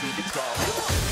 to control.